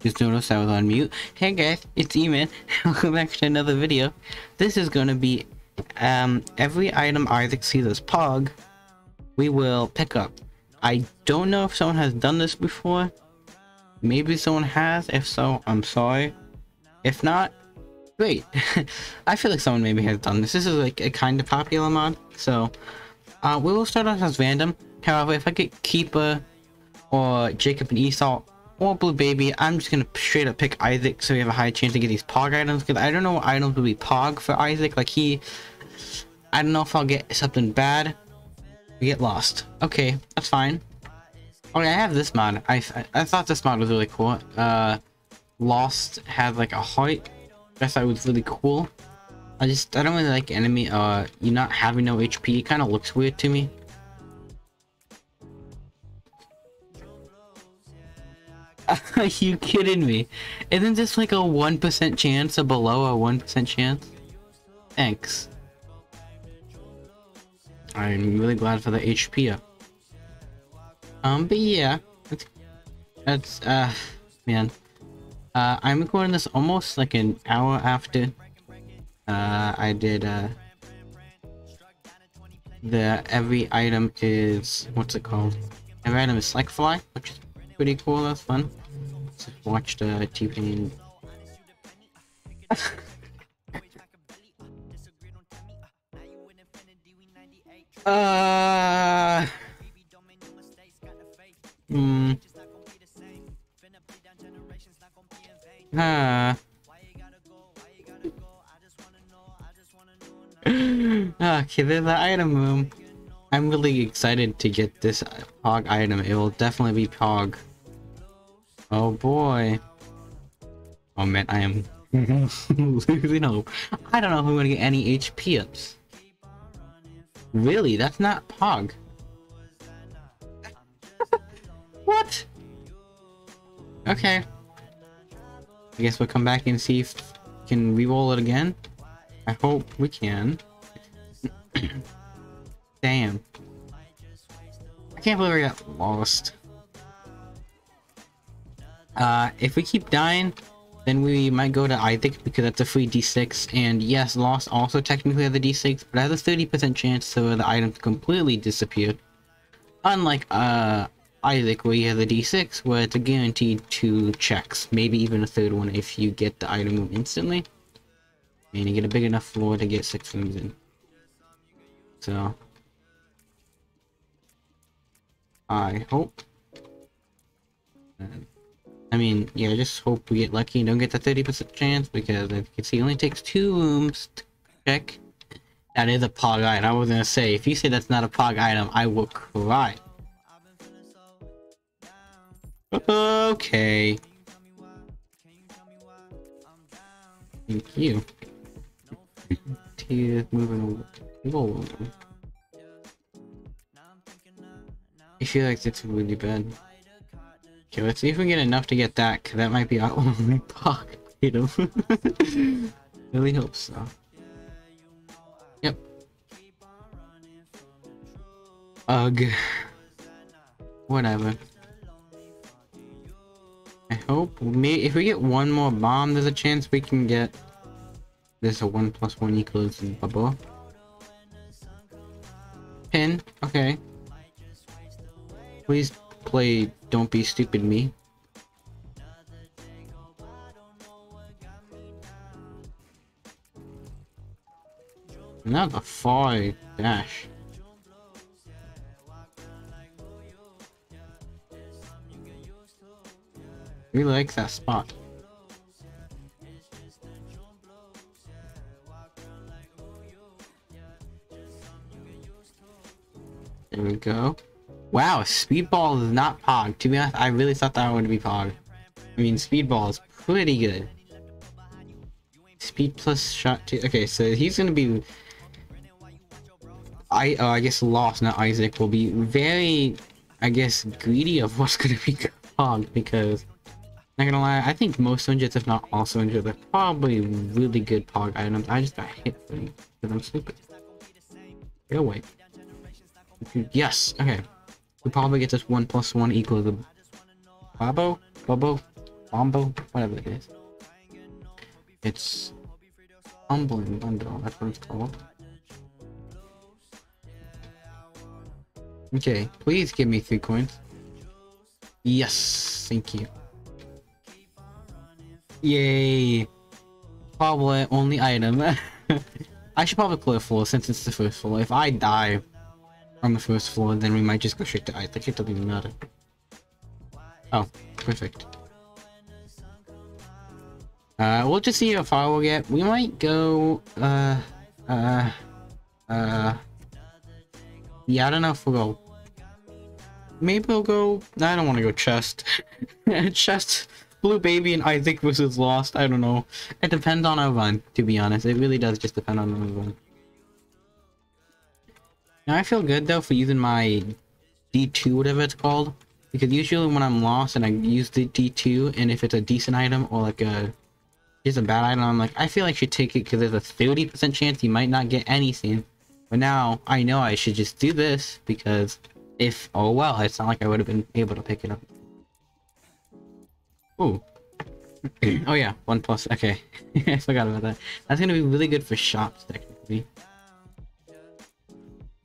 Just noticed I was on mute. Hey guys, it's Eman. Welcome back to another video. This is gonna be um every item Isaac sees as Pog, we will pick up. I don't know if someone has done this before. Maybe someone has. If so, I'm sorry. If not, great. I feel like someone maybe has done this. This is like a kind of popular mod. So uh, we will start off as random. However, if I get Keeper or Jacob and Esau or Blue Baby, I'm just gonna straight up pick Isaac so we have a high chance to get these Pog items. Because I don't know what items will be Pog for Isaac. Like he, I don't know if I'll get something bad. We get lost. Okay, that's fine. Okay, I have this mod. I, I, I thought this mod was really cool. Uh, Lost had like a heart. I thought it was really cool. I just I don't really like enemy. Uh, you not having no HP. It kind of looks weird to me. Are you kidding me? Isn't this like a 1% chance or below a 1% chance? Thanks. I'm really glad for the HP up. Um, but yeah. That's, that's uh, man. Uh, I'm recording this almost like an hour after uh, I did, uh, the every item is, what's it called? Every item is Slack Fly, which is pretty cool, that's fun. Watched, uh, T-Pain. uh... Hmm. Ah. okay, there's the item room. I'm really excited to get this Pog item. It will definitely be Pog. Oh boy. Oh man, I am losing hope. I don't know if I'm gonna get any HP ups. Really? That's not Pog. what? Okay. I guess we'll come back and see if we can re-roll it again. I hope we can. Damn. I can't believe I got lost. Uh, if we keep dying, then we might go to Isaac because that's a free d6. And yes, Lost also technically has a d6, but has a 30% chance for the item completely disappear. Unlike uh, Isaac, where you have a d6, where it's a guaranteed two checks, maybe even a third one if you get the item instantly. And you get a big enough floor to get six rooms in. So, I hope. I mean, yeah, I just hope we get lucky and don't get the 30% chance because as you can see, it only takes two rooms to check. That is a pog item. I was gonna say, if you say that's not a pog item, I will cry. Okay. Thank you. Tears moving over. I feel like it's really bad. Okay, let's see if we get enough to get that, because that might be our only pog item. really hope so. Yep. Ugh. Whatever. I hope, if we get one more bomb, there's a chance we can get this a 1 plus 1 equals bubble. Pin, okay. Please play Don't Be Stupid Me. Not a dash. Really like that spot. There we go. Wow, Speedball is not Pog. To be honest, I really thought that would be Pog. I mean, Speedball is pretty good. Speed plus shot two. Okay, so he's gonna be. I uh, I guess Lost, not Isaac, will be very, I guess, greedy of what's gonna be Pog because. Not gonna lie, I think most Sunjets, if not all Sunjets, are probably really good Pog items. I just got hit for because I'm stupid. Go away. Yes, okay. We probably get this 1 plus 1 equals the Babo? Bobo? Bombo, whatever it is. It's humbling bundle. That's what it's called. Okay, please give me three coins. Yes, thank you. Yay! Probably only item. I should probably play a floor since it's the first floor. If I die on the first floor, then we might just go straight to I think it doesn't even matter. Oh, perfect. Uh, we'll just see how far we'll get. We might go, uh, uh, uh, yeah, I don't know if we'll go. Maybe we'll go, I don't want to go chest. chest, blue baby and Isaac versus lost, I don't know. It depends on our run, to be honest. It really does just depend on our run. Now I feel good though for using my D2, whatever it's called. Because usually when I'm lost and I use the D2, and if it's a decent item or like a just a bad item, I'm like, I feel like I should take it because there's a 30% chance you might not get anything. But now I know I should just do this because if, oh well, it's not like I would have been able to pick it up. Ooh. oh yeah, one plus, okay. I forgot about that. That's gonna be really good for shops, technically.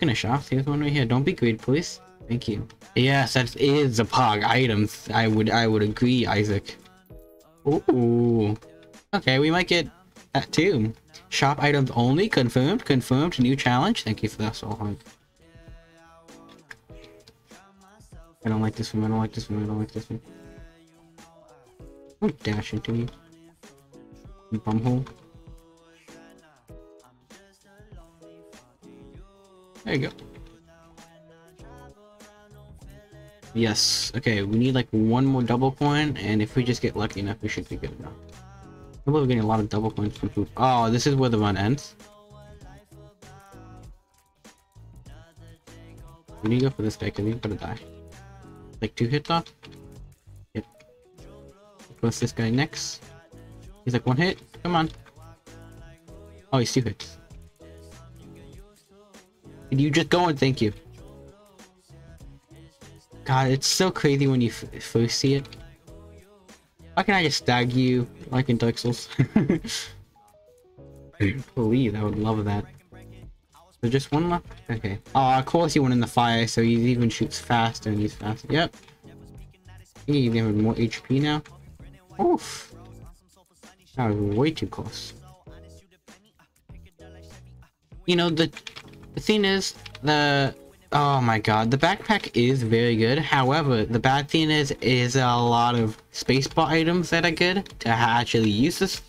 Gonna shop, here's one right here. Don't be greedy, please. Thank you. Yes, that is a pog item. I would I would agree, Isaac. Ooh. Okay, we might get that too. Shop items only, confirmed, confirmed, new challenge. Thank you for that, so hard. I don't like this one, I don't like this one, I don't like this one. Don't dash into me. Bumhole. There you go. Yes. Okay, we need like one more double coin, and if we just get lucky enough, we should be good enough. We're getting a lot of double coins from. Oh, this is where the run ends. We need to go for this guy because he's gonna die. Like two hits off? Yep. What's this guy next? He's like one hit? Come on. Oh, he's two hits. Can you just go and thank you? God, it's so crazy when you first see it. Why can't I just stag you like in Dark Souls? Please, I would love that. So just one left? Okay. Oh, of course he went in the fire, so he even shoots faster and he's faster. Yep. He even more HP now. Oof. That was way too close. You know, the, the thing is, the Oh my god, the backpack is very good. However, the bad thing is, is a lot of spacebar items that are good to actually use this,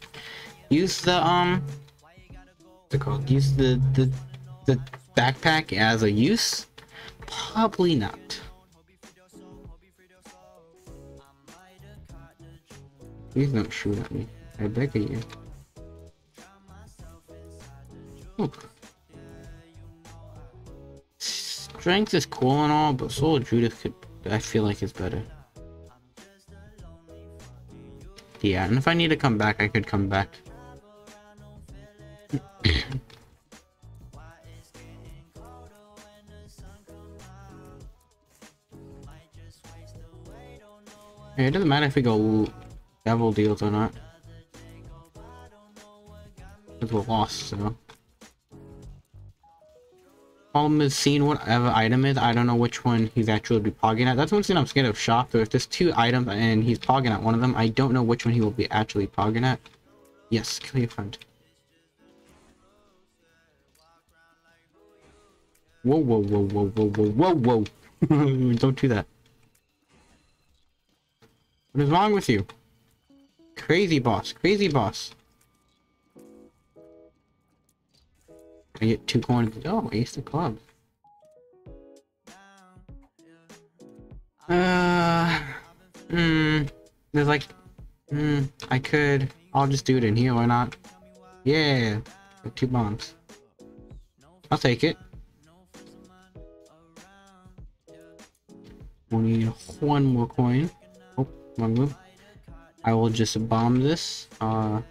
use the um, what's it called? Use the the the backpack as a use. Probably not. Please don't shoot at me. I beg of you. Strength is cool and all, but Soul Judas could, I feel like is better. Yeah, and if I need to come back, I could come back. it doesn't matter if we go devil deals or not. Because we're lost, so problem is seeing whatever item is. I don't know which one he's actually be pogging at. That's one thing I'm scared of shop. So if there's two items and he's pogging at one of them, I don't know which one he will be actually pogging at. Yes, kill your friend. Whoa, whoa, whoa, whoa, whoa, whoa, whoa, whoa. don't do that. What is wrong with you? Crazy boss, crazy boss. I get two coins. Oh, ace of clubs. Uh, hmm. There's like, hmm. I could. I'll just do it in here. Why not? Yeah. Two bombs. I'll take it. We need one more coin. Oh, wrong move. I will just bomb this. Uh.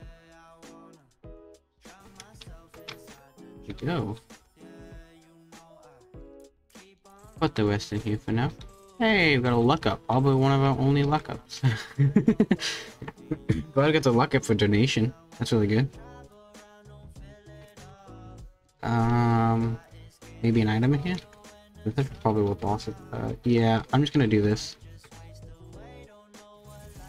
We go. Put the rest in here for now. Hey, we got a luck up. Probably one of our only luck ups. Glad I got the luck up for donation. That's really good. Um, maybe an item in here? This is probably what boss is. Uh, yeah, I'm just gonna do this.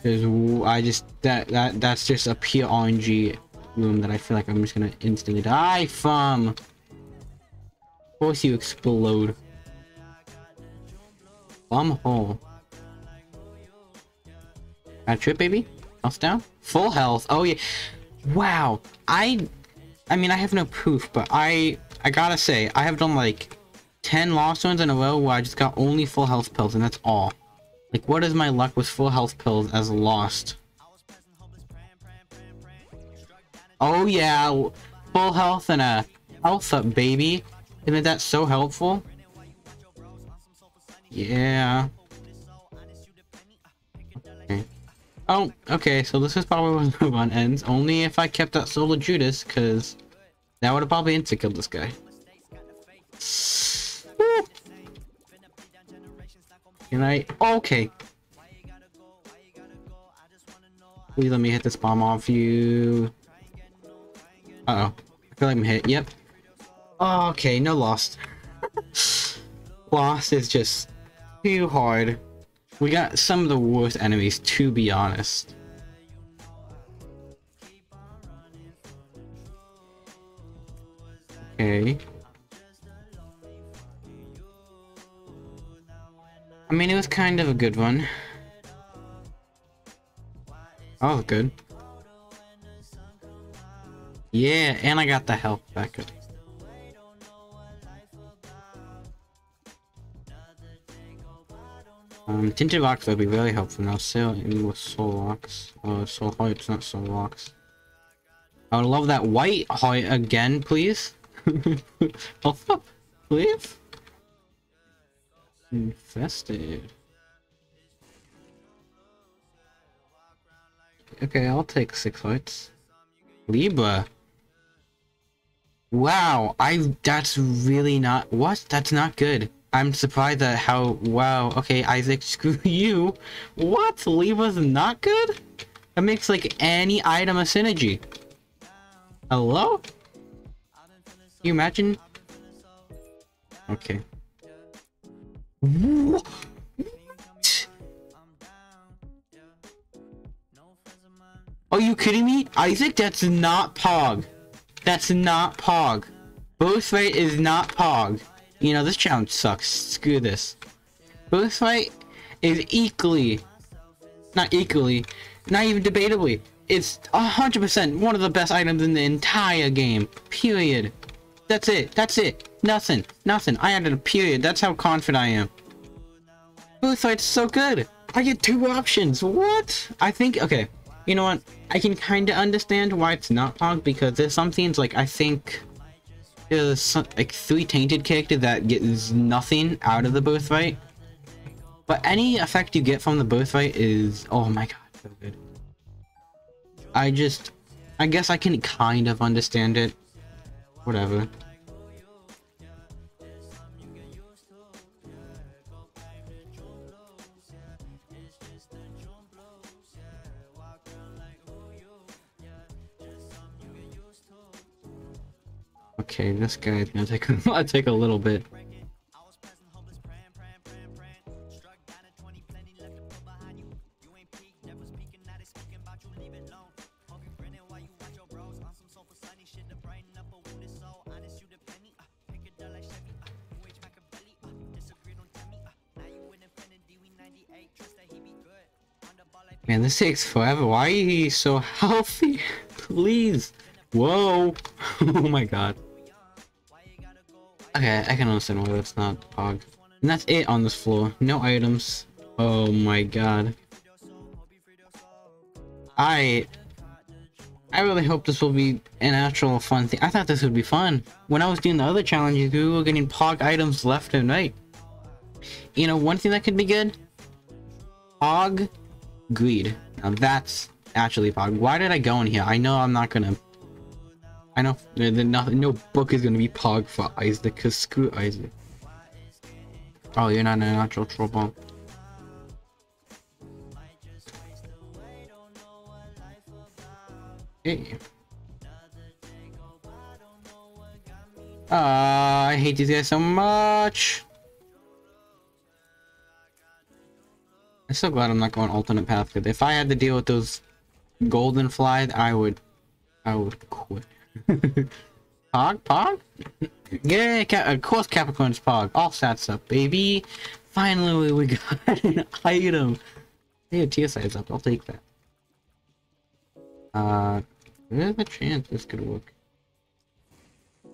Cause I just that that that's just a pure RNG room that I feel like I'm just gonna instantly die from. Of course you explode. Bomb hole. Got trip, baby. Health down. Full health. Oh yeah. Wow. I. I mean, I have no proof, but I. I gotta say, I have done like 10 lost ones in a row where I just got only full health pills, and that's all. Like, what is my luck with full health pills as lost? Oh yeah, full health and a health up, baby. Isn't that so helpful? Yeah. Okay. Oh, okay, so this is probably where the run ends. Only if I kept that Soul of Judas, because that would have probably insta-killed this guy. Can I? Okay. Please let me hit this bomb off you. Uh oh. I feel like I'm hit. Yep. Okay, no lost. lost is just too hard. We got some of the worst enemies, to be honest. Okay. I mean, it was kind of a good one. Oh, good. Yeah, and I got the health back up. Um, tinted rocks would be very helpful now. In with soul locks. Oh, soul hearts, not soul locks. I would love that white heart again, please. Health up, please. Infested. Okay, I'll take six hearts. Libra. Wow, I that's really not what? That's not good. I'm surprised at how wow, okay, Isaac, screw you. What? Libra's not good? That makes like any item a synergy. Hello? Can you imagine? Okay. What? Are you kidding me? Isaac, that's not Pog. That's not Pog. Birthright is not Pog. You know, this challenge sucks. Screw this. Birthright is equally, not equally, not even debatably, it's 100% one of the best items in the entire game. Period. That's it. That's it. Nothing. Nothing. I added a period. That's how confident I am. Birthright's so good. I get two options. What? I think, okay. You know what? I can kind of understand why it's not Pog because there's some things like I think there's some, like three tainted character that gets nothing out of the birthright. But any effect you get from the birthright is oh my god, so good. I just I guess I can kind of understand it. Whatever. Okay, this guy's gonna take a, take a little bit. Man, this takes forever. Why are you so healthy? Please. Whoa. oh my god. Okay, I can understand why that's not Pog. And that's it on this floor. No items. Oh my god. I... I really hope this will be an actual fun thing. I thought this would be fun. When I was doing the other challenges, we were getting Pog items left and right. You know, one thing that could be good? Pog Greed. Now that's actually Pog. Why did I go in here? I know I'm not gonna I know there's nothing, no book is gonna be pog for Isaac, cause screw Isaac. Oh, you're not a natural trouble. Hey. Uh, I hate these guys so much. I'm so glad I'm not going alternate path. Cause if I had to deal with those golden flies, I would, I would quit. Pog, Pog? yeah, of course Capricorn's Pog. All stats up, baby. Finally, we got an item. Tier size up. I'll take that. Uh, there's a chance this could work.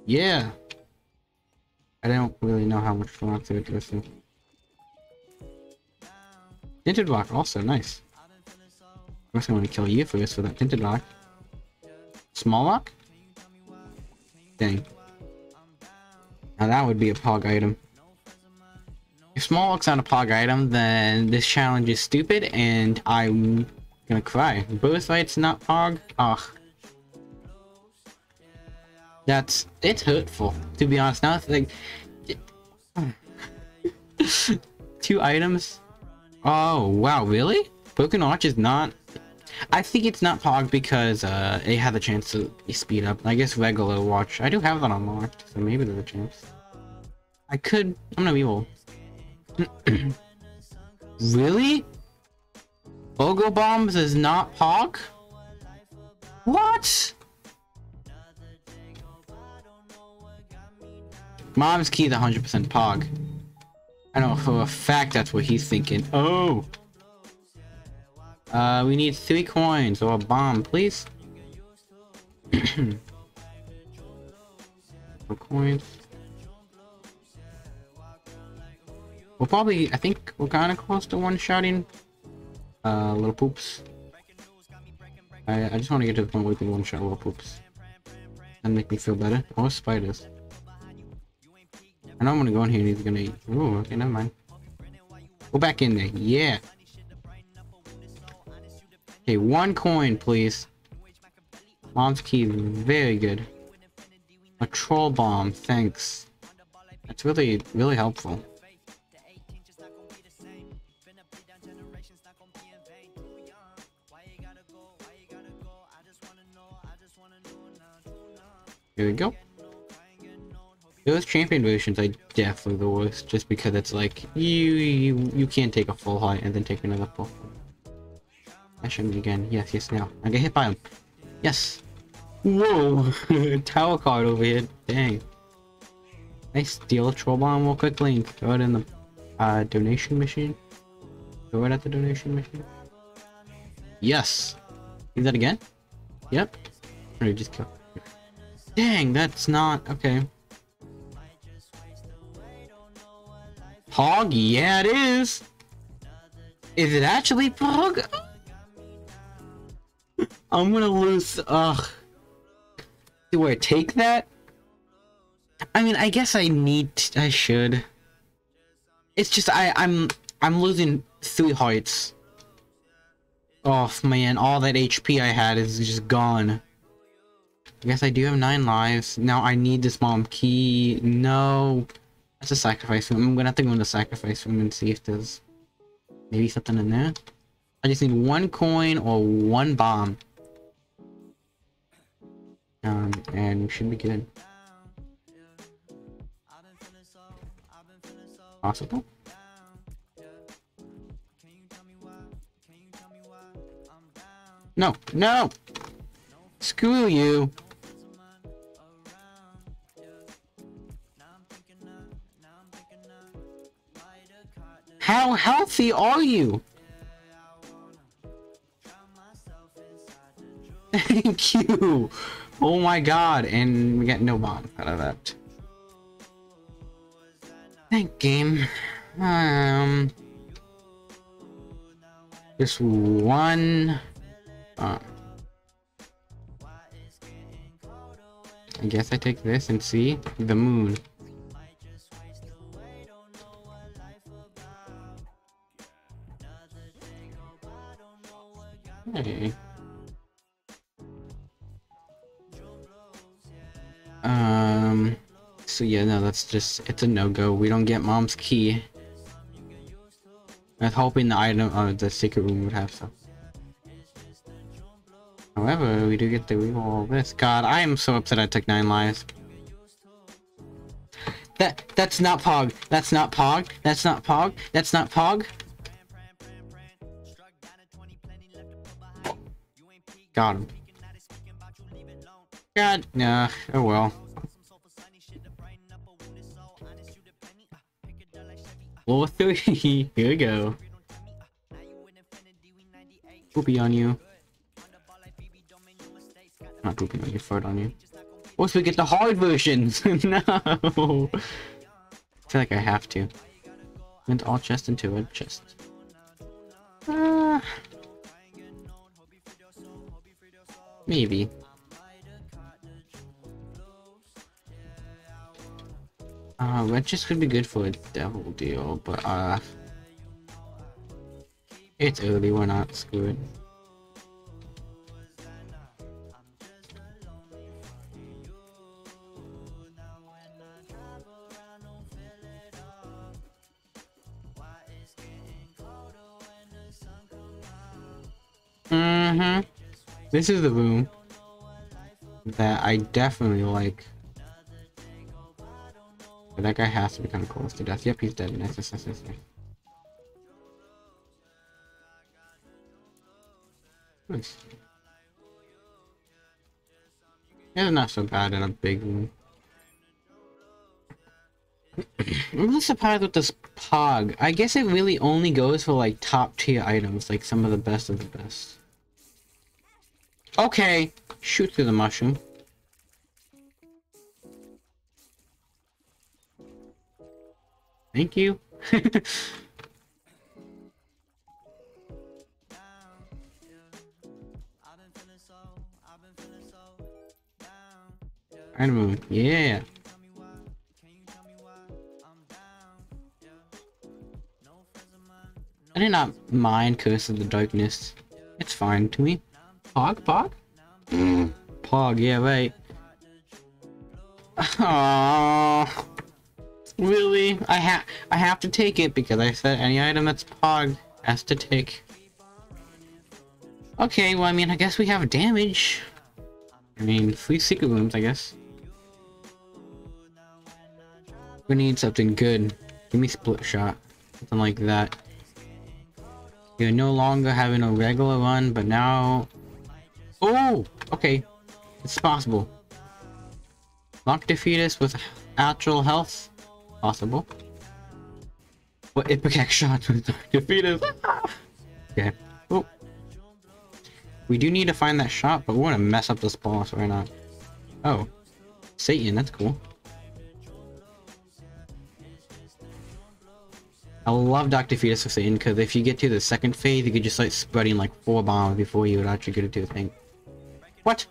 Yeah. I don't really know how much longer it goes through. Tinted rock, also nice. I'm going to kill you first for that tinted rock. Small rock? Dang. Now that would be a pog item. If small rock's not a pog item, then this challenge is stupid and I'm gonna cry. Birthright's not pog? Ugh. That's it's hurtful, to be honest. Now like two items. Oh wow, really? Broken Watch is not. I think it's not Pog because uh, it had the chance to speed up. I guess regular watch. I do have that unlocked, so maybe there's a chance. I could. I'm no evil. really? Bogo bombs is not Pog? What? Mom's key the 100% Pog. I know for a fact that's what he's thinking. Oh! Uh, we need three coins or a bomb, please. Coins. We'll probably, I think we're kind of close to one-shotting uh, little poops. I, I just want to get to the point where we can one-shot little poops. And make me feel better. Or spiders. I know I'm gonna go in here and he's gonna eat. Ooh, okay, never mind. Go back in there. Yeah. Okay, one coin, please. Mom's key, very good. A troll bomb, thanks. That's really, really helpful. Here we go. Those champion versions are definitely the worst, just because it's like, you, you, you can't take a full height and then take another full I shouldn't again. Yes, yes, now. I get hit by him. Yes. Whoa! Tower card over here. Dang. I steal a troll bomb real quickly and throw it in the uh, donation machine. Throw it at the donation machine. Yes. Do that again? Yep. Or just kill. Dang, that's not okay. Pog? Yeah, it is. Is it actually Pog? I'm gonna lose. Ugh. Do I take that? I mean, I guess I need. I should. It's just I. I'm. I'm losing three hearts. Oh man, all that HP I had is just gone. I guess I do have nine lives. Now I need this mom key. No. That's a sacrifice room. I'm gonna have to go in the sacrifice room and see if there's maybe something in there. I just need one coin or one bomb. Um, and we should be good. Possible? No, no! Screw you! How healthy are you? Thank you. Oh my god, and we get no bomb out of that. Thank game. Um, just one. Uh, I guess I take this and see the moon. Hey. Um, so yeah, no, that's just, it's a no-go. We don't get mom's key. I was hoping the item, uh, the secret room would have some. However, we do get to reroll all this. God, I am so upset I took nine lives. That that's not Pog. That's not Pog. That's not Pog. That's not Pog. Got him. God, nah. Oh well. Floor three. Here we go. Poopy on you. Not pooping on you, fart on you. Once we get the hard versions! no! I feel like I have to. Went all chest into a chest. Uh, maybe. Uh, wrenches could be good for a devil deal, but uh... It's early, we're not screwed. Mm-hmm. This is the room that I definitely like. But that guy has to be kind of close to death. Yep, he's dead. Nice, nice, nice, nice. Nice. Yeah, not so bad in a big room. I'm really surprised with this Pog. I guess it really only goes for like top tier items, like some of the best of the best. Okay, shoot through the mushroom. Thank you. Item yeah. I did not mind Curse of the Darkness. It's fine to me. Pog? Pog? Mm. Pog, yeah, right. Aww. Really? I have I have to take it because I said any item that's Pog has to take. Okay, well I mean I guess we have damage. I mean, three secret rooms, I guess. We need something good. Give me split shot. Something like that. You're no longer having a regular run, but now... Oh! Okay. It's possible. Lock Defeatus with actual health? Possible. What Ipecac shot with Defeatus? okay. Oh. We do need to find that shot, but we're gonna mess up this boss right now. Oh. Satan, that's cool. I love Dr. Fetus with Satan because if you get to the second phase, you could just like spreading like four bombs before you would actually get to the thing. What?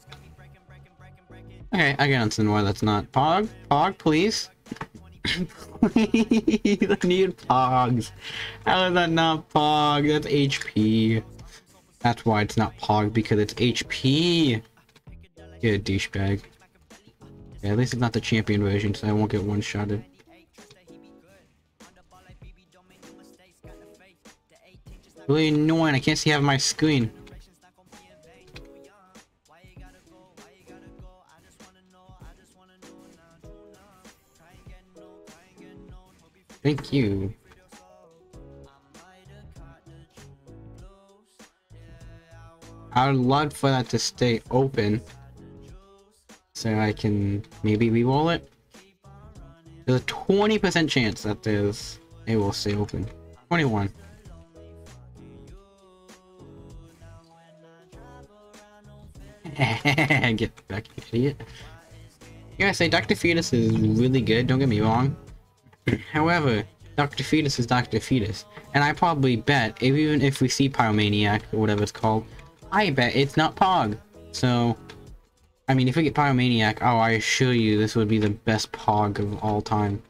Okay, I can understand why that's not. Pog? Pog, please? please, I need Pogs. How is that not Pog? That's HP. That's why it's not Pog, because it's HP. A douchebag. Yeah, at least it's not the champion version, so I won't get one-shotted. Really annoying, I can't see half my screen. Thank you. I would love for that to stay open. So I can maybe re-roll it. There's a 20% chance that there's it will stay open. 21. Get back, idiot. Yeah, I say Dr. Fetus is really good, don't get me wrong. However, Dr. Fetus is Dr. Fetus. And I probably bet, even if we see Pyromaniac, or whatever it's called, I bet it's not Pog. So, I mean, if we get Pyromaniac, oh, I assure you this would be the best Pog of all time.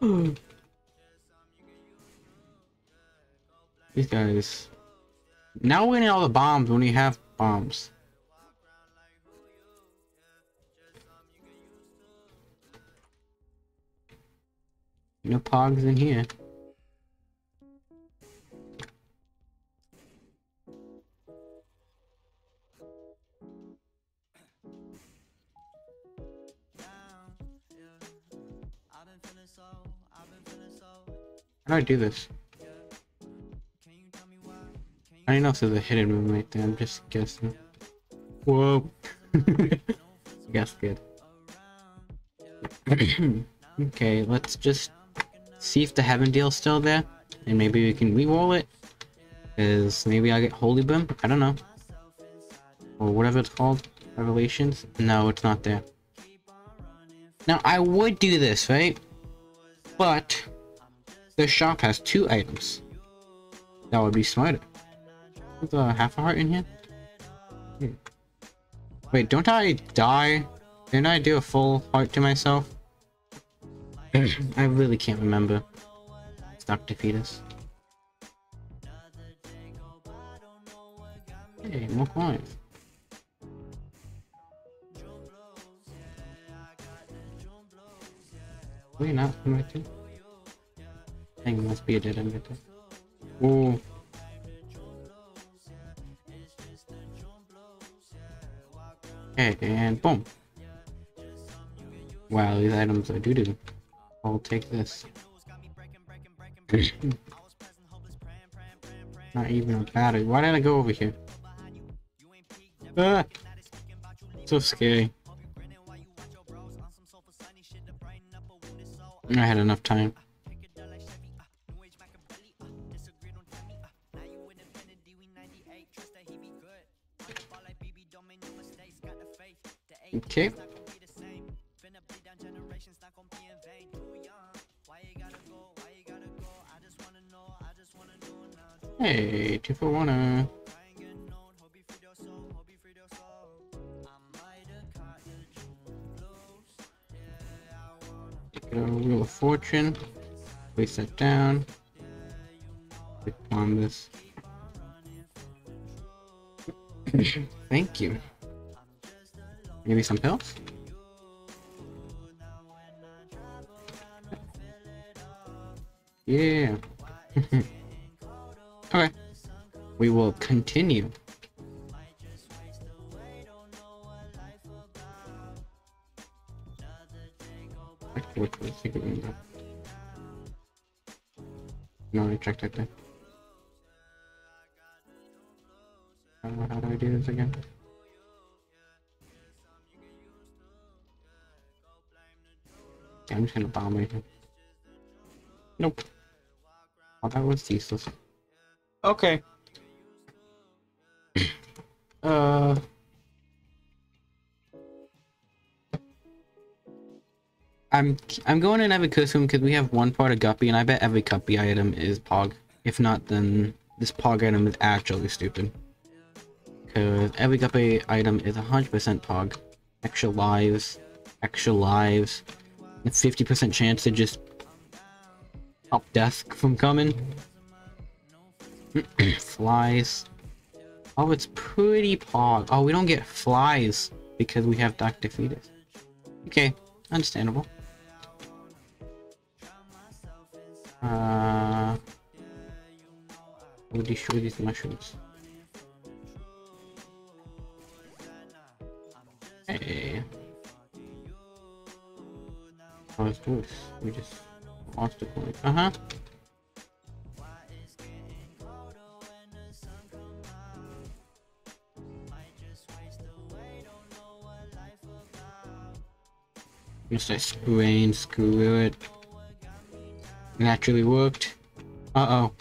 These guys now we need all the bombs when we have bombs. No pogs in here. How do I do this? I don't know if there's a hidden room right there, I'm just guessing. Whoa! Guess good. okay, let's just see if the heaven deal's still there. And maybe we can re-roll it. Because maybe I get Holy Boom? I don't know. Or whatever it's called. Revelations? No, it's not there. Now, I would do this, right? But the shop has two items. That would be smarter. There's a half a heart in here? Hmm. Wait, don't I die? Didn't I do a full heart to myself? I really can't remember. It's Dr. Fetus. Hey, more coins. Wait, not right there? I think it must be a dead end right there. Ooh. Okay, and boom. Wow, these items are doo-doo. I'll take this. Not even a battery. Why did I go over here? Ah! So scary. I had enough time. Okay. Hey, two for one. Uh. A wheel of fortune. Place that down. Click on this. Thank you. Maybe some pills? Yeah. okay. We will continue. Look for. No, I checked it there. Uh, how do I do this again? I'm just gonna bomb here. Nope. Oh, that was useless. Okay. uh. I'm I'm going in every custom because we have one part of Guppy, and I bet every Guppy item is Pog. If not, then this Pog item is actually stupid. Because every Guppy item is 100% Pog. Extra lives, extra lives, 50% chance to just stop death from coming. flies. Oh, it's pretty pog. Oh, we don't get flies because we have Dr. Fetus. Okay, understandable. Uh, we'll destroy these mushrooms. Hey. Do this. We just lost a coin. Uh Just I screw screw it. It actually worked. Uh oh.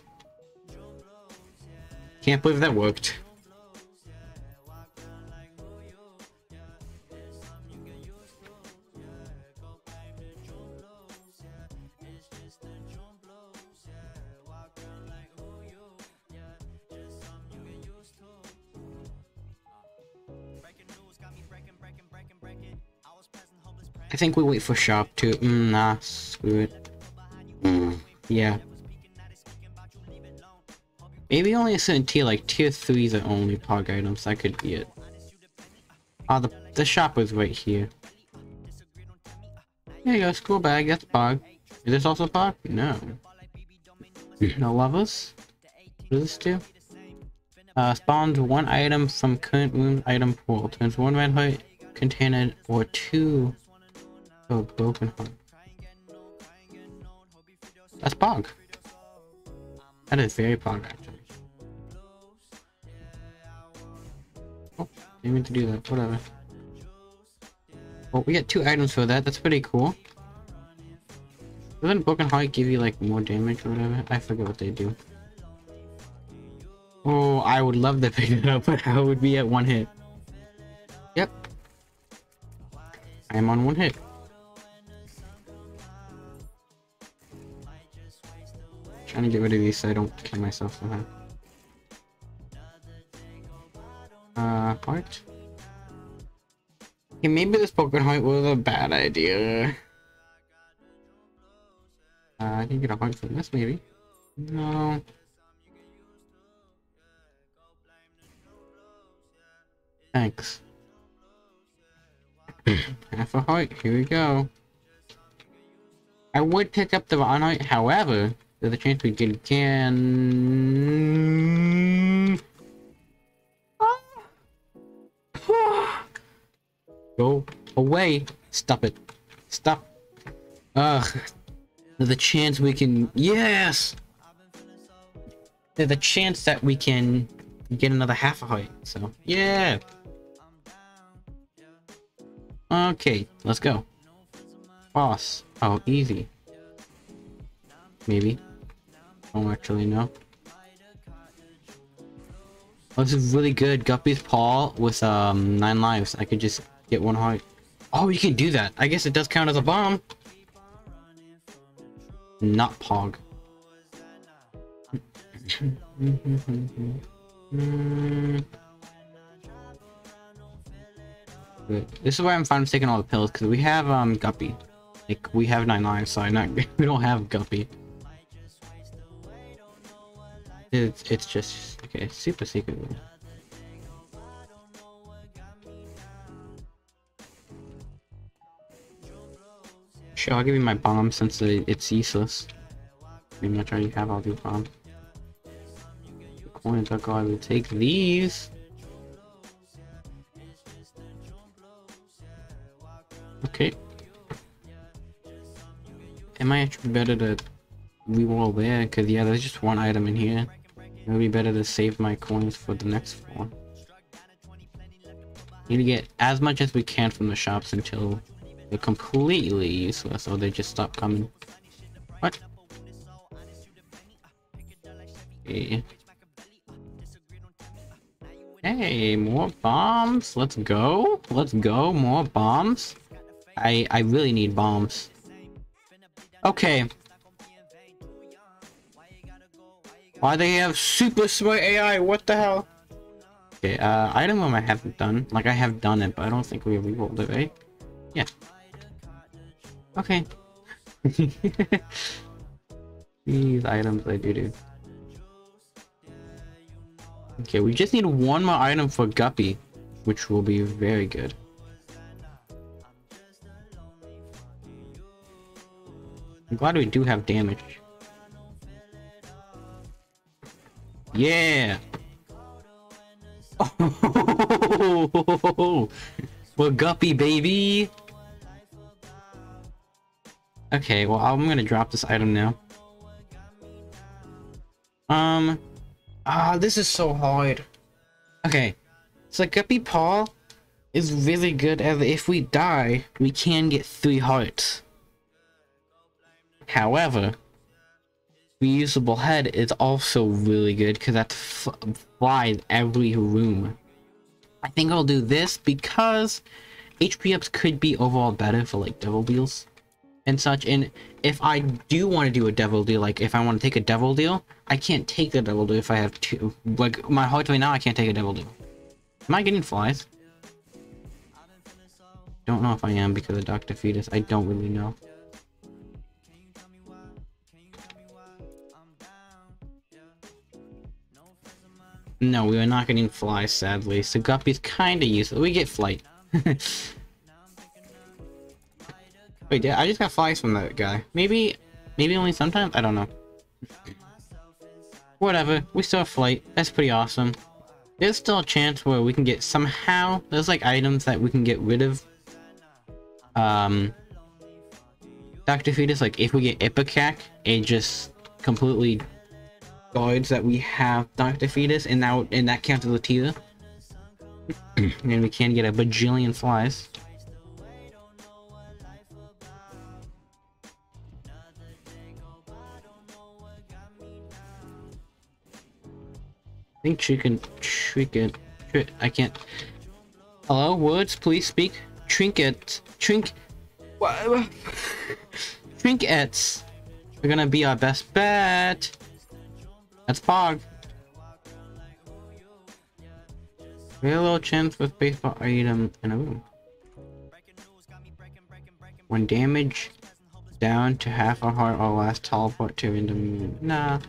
Can't believe that worked. I think we wait for shop to. Mm, nah, screw it. Mm, yeah. Maybe only a certain tier, like tier 3s are only pog items. That could be it. Ah, oh, the, the shop was right here. There you go, school bag, that's pog. Is this also pog? No. no lovers? What does this do? Uh, spawns one item from current room item pool. Turns one red heart container or two Oh, broken heart. That's Pog. That is very pog actually. Oh, didn't mean to do that. Whatever. Well, we get two items for that. That's pretty cool. Doesn't Broken Heart give you like more damage or whatever? I forget what they do. Oh, I would love to pick it up, but I would be at one hit. Yep. I am on one hit. Trying to get rid of these so I don't kill myself somehow. Uh, heart? Okay, maybe this Pokemon heart was a bad idea. Uh, I can get a heart from this, maybe. No. Thanks. Half a heart, here we go. I would pick up the heart, however, there's a chance we get again. Go away. Stop it. Stop. Ugh. There's a chance we can... Yes! There's a chance that we can get another half a height. So, yeah. Okay, let's go. Boss. Oh, easy. Maybe. Don't actually know. Oh, this is really good. Guppy's Paw with um nine lives. I could just get one heart. Oh, you can do that. I guess it does count as a bomb. Not Pog. This is why I'm fine with taking all the pills because we have um Guppy. Like we have nine lives, so I'm not we don't have Guppy. It's it's just okay, super secret. Sure, I'll give you my bomb since it's useless. Pretty much already have all the bombs. The coins are going to take these. Okay. It might actually be better to reroll there, because yeah, there's just one item in here. It would be better to save my coins for the next one. Need to get as much as we can from the shops until they're completely useless or they just stop coming. What? Okay. Hey, more bombs. Let's go. Let's go. More bombs. I I really need bombs. Okay. Why they have super smart AI? What the hell? Okay, uh, item room I haven't done. Like, I have done it, but I don't think we re-rolled it, right? Yeah. Okay. These items I do do. Okay, we just need one more item for Guppy, which will be very good. I'm glad we do have damage. Yeah! Oh, we're Guppy, baby! Okay, well, I'm gonna drop this item now. Um, ah, this is so hard. Okay, so Guppy Paw is really good at if we die, we can get three hearts. However, reusable head is also really good because that flies every room. I think I'll do this because HP ups could be overall better for like devil deals and such. And if I do want to do a devil deal, like if I want to take a devil deal, I can't take the devil deal if I have two. Like my heart right now, I can't take a devil deal. Am I getting flies? Don't know if I am because of Dr. Fetus. I don't really know. No, we are not getting flies, sadly. So Guppy's kinda useless. We get flight. Wait, yeah, I just got flies from that guy. Maybe, maybe only sometimes? I don't know. Whatever, we still have flight. That's pretty awesome. There's still a chance where we can get somehow, there's like items that we can get rid of. Um, Dr. Fetus, like if we get Ipecac, it just completely guards that we have Dr. Fetus, and now and that counts as a teaser. and we can get a bajillion flies. I think chicken, chicken, I can't. Hello, words, please speak. Trinket, trink? Trinkets. They're gonna be our best bet. That's Pog. Very little chance with baseball item and a room. When damage down to half a heart or less, teleport to random. Nah.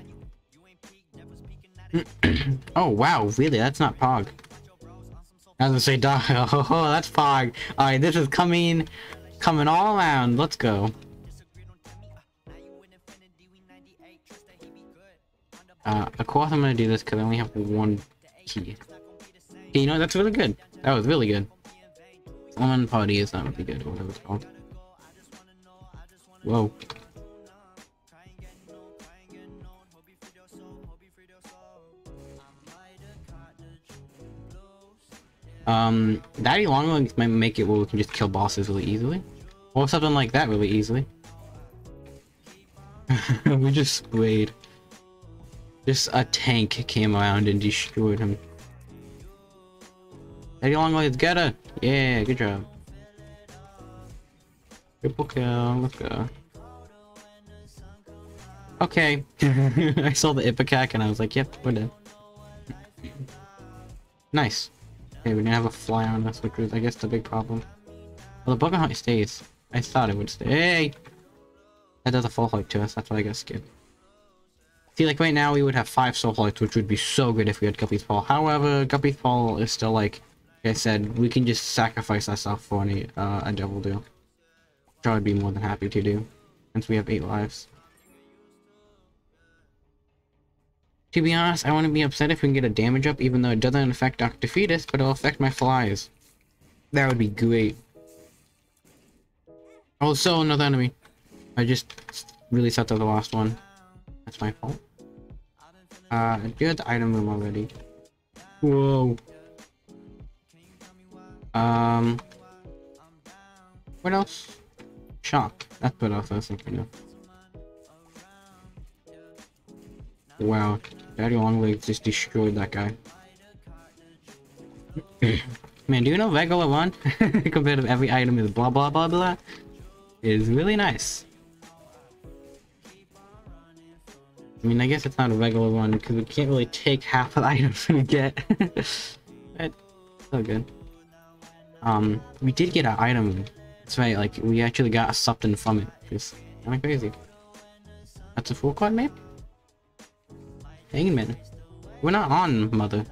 oh wow, really? That's not Pog. I was gonna say. Oh, that's Pog. Alright, this is coming coming all around. Let's go. Uh, of course I'm gonna do this because I only have one key. Okay, you know, that's really good. That was really good. Lemon party is not really good, or whatever it's called. Whoa. Um, Daddy Longlegs might make it where we can just kill bosses really easily. Or something like that really easily. we just sprayed. Just a tank came around and destroyed him. Daddy Longlegs, get her! Yeah, good job. Triple kill, let's go. Okay. I saw the Ipecac and I was like, yep, we're dead. nice. Okay, we didn't have a fly on us, which was, I guess, the big problem. Well, the bug hunt stays. I thought it would stay. Hey! That does a full height to us, that's why I got skipped. See, like, right now we would have five soul flights, which would be so good if we had Guppy's Paw. However, Guppy's Paw is still, like, like I said, we can just sacrifice ourselves for any, uh, a devil deal. Which I would be more than happy to do, since we have eight lives. To be honest, I to be upset if we can get a damage up, even though it doesn't affect Dr. Fetus, but it'll affect my flies. That would be great. Also, another enemy. I just really thought that the last one. That's my fault. Uh, I do have the item room already. Whoa. Um. What else? Shock. That's what else I was thinking of. Wow. Daddy Longlegs just destroyed that guy. Man, do you know regular one compared to every item is blah blah blah blah? Is really nice. I mean, I guess it's not a regular one because we can't really take half of the items we get. but so good. Um, we did get an item. That's right, like we actually got something from it. Just kind of crazy. That's a full card map. Hangman. We're not on, mother.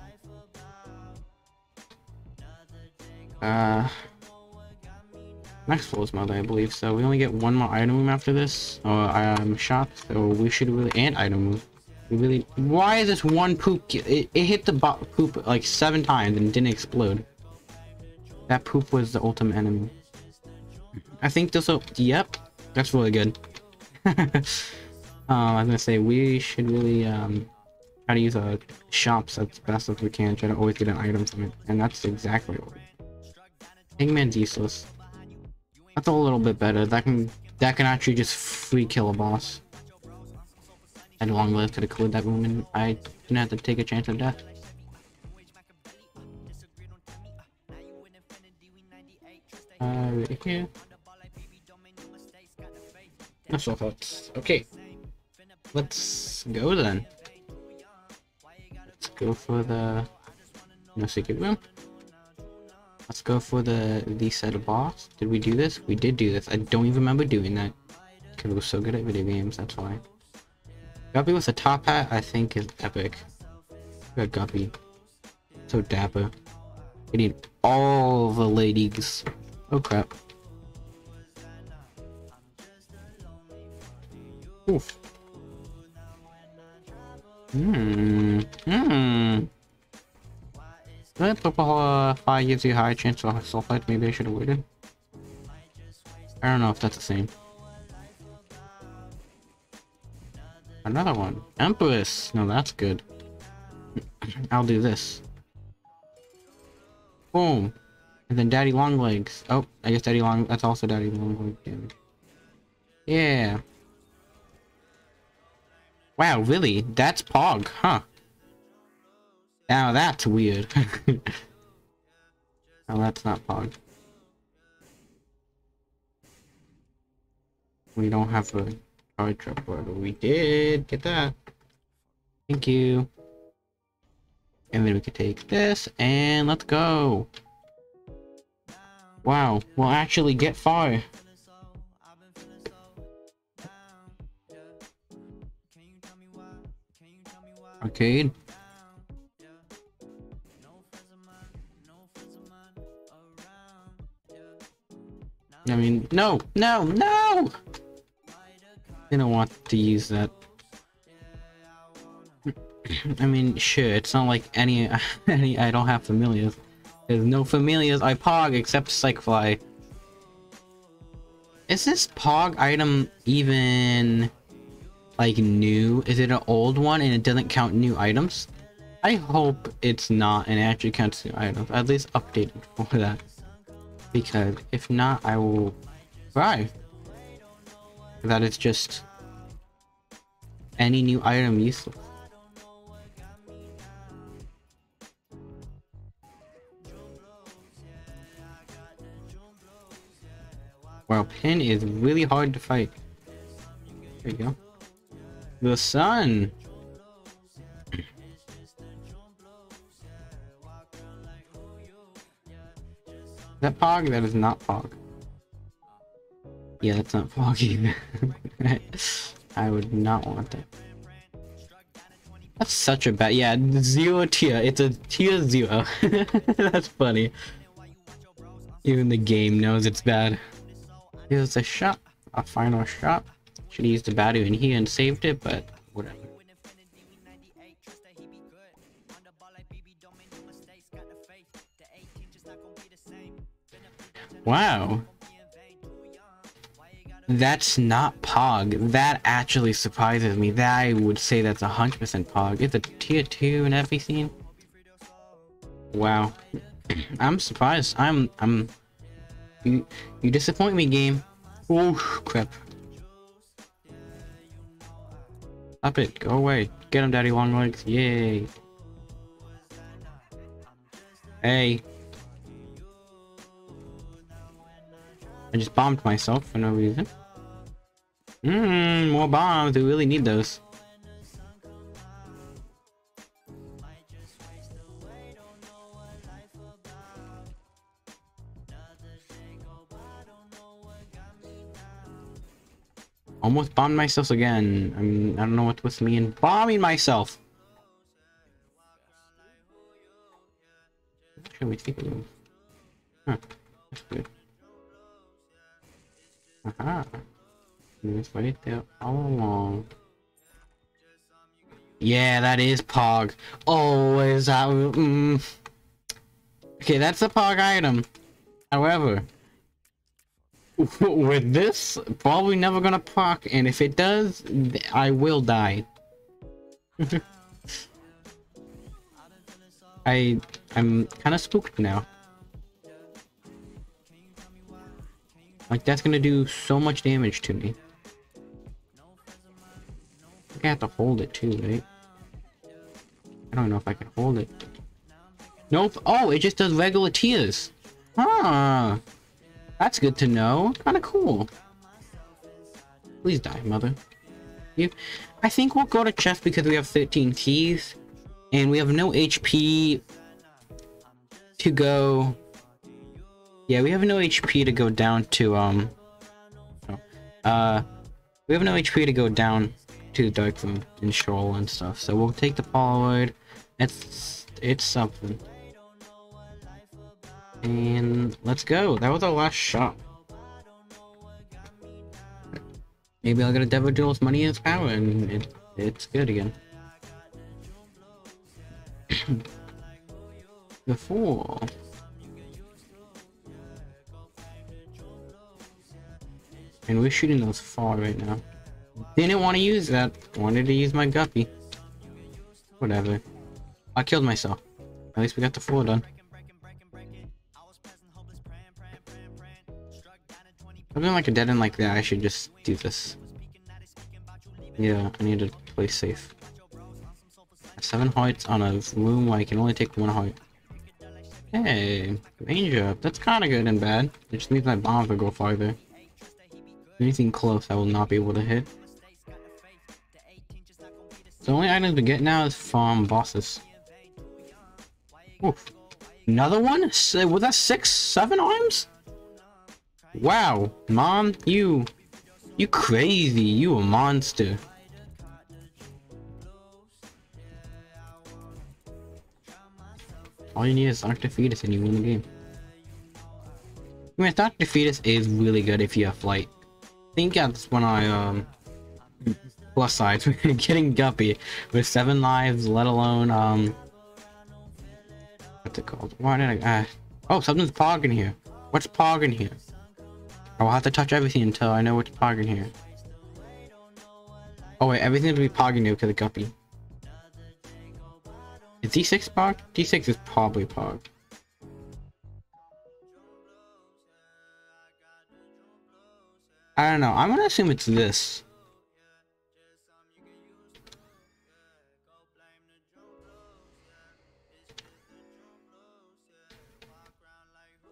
Uh, Maxwell's mother, I believe. So we only get one more item room after this, or um, shop. So we should really and item room. We really. Why is this one poop? It, it hit the poop like seven times and didn't explode. That poop was the ultimate enemy. I think this will. Yep, that's really good. um, I was gonna say we should really um try to use a shops as best as we can, try to always get an item from it, and that's exactly what. Hangman's useless. That's a little bit better. That can that can actually just free kill a boss. And long live could have killed that woman. I didn't have to take a chance of death. Uh, right here. That's all thoughts. Okay. Let's go then. Let's go for the no secret room. Let's go for the the set of boss. Did we do this? We did do this. I don't even remember doing that. Because we were so good at video games, that's why. Guppy with a top hat, I think is epic. Got Guppy. So dapper. Getting all the ladies. Oh crap. Oof. Hmm. Hmm. That purple uh, fire gives you a high chance of sulfite. Maybe I should have waited. I don't know if that's the same. Another one. Empress. No, that's good. I'll do this. Boom. And then Daddy Longlegs. Oh, I guess Daddy Long. That's also Daddy Longlegs damage. Yeah. Wow, really? That's Pog, huh? Now that's weird. oh, that's not Pog. We don't have a card trap but we did get that. Thank you. And then we could take this and let's go. Wow, we'll actually get far. Arcade. I mean, no, no, no! Didn't want to use that. I mean, sure, it's not like any, any, I don't have familiars. There's no familiars I pog except Psy Fly. Is this pog item even, like, new? Is it an old one and it doesn't count new items? I hope it's not and it actually counts new items. At least updated for that. Because if not, I will cry. That is just any new item useless. Wow, Pin is really hard to fight. There you go. The sun! That Pog? That is not Pog. Yeah, that's not either. I would not want that. That's such a bad- yeah, zero tier. It's a tier zero. that's funny. Even the game knows it's bad. Here's a shot. A final shot. Should've used the battery in here and saved it, but whatever. Wow. That's not Pog. That actually surprises me. That I would say that's 100% Pog. It's a tier 2 and everything. Wow. I'm surprised. I'm I'm you you disappoint me, game. Oh crap. Up it. Go away. Get him, Daddy Longlegs. Yay. Hey. I just bombed myself for no reason. Mmm, more bombs. We really need those. Almost bombed myself again. I mean, I don't know what's with me and bombing myself. Should we take? Huh, that's good. Aha. It's right there all along. Yeah, that is Pog. Oh, is that... Mm. Okay, that's a Pog item. However, with this, probably never gonna proc, and if it does, I will die. I, I'm kind of spooked now. Like, that's gonna do so much damage to me. I have to hold it too, right? I don't know if I can hold it. Nope. Oh, it just does regular tears. Huh. That's good to know. Kind of cool. Please die, mother. You, I think we'll go to chest because we have 13 keys. And we have no HP to go... Yeah, we have no HP to go down to, um... Oh, uh... We have no HP to go down to the Dark Room and Sheol and stuff. So we'll take the Polaroid. It's... It's something. And let's go. That was our last shot. Maybe I'll get a Devil Deal's money is power and it, it's good again. the fool. And we're shooting those far right now. Didn't want to use that. Wanted to use my guppy. Whatever. I killed myself. At least we got the floor done. Something like a dead end like that, I should just do this. Yeah, I need to play safe. Seven hearts on a room where I can only take one heart. Hey, range up. That's kind of good and bad. It just means my bombs will go farther. Anything close, I will not be able to hit. The only items we get now is from bosses. Oof. Another one? Was that six, seven arms? Wow, mom, you, you crazy, you a monster. All you need is Dr. Fetus and you win the game. I mean, Dr. Fetus is really good if you have flight. Think that's when I, um, plus sides, getting Guppy with seven lives, let alone, um, what's it called? Why did I, uh, oh, something's Pog in here. What's Pog in here? I'll have to touch everything until I know what's Pog in here. Oh wait, everything will be Pog in here because of Guppy. Is D6 Pog? D6 is probably Pog. I don't know. I'm gonna assume it's this.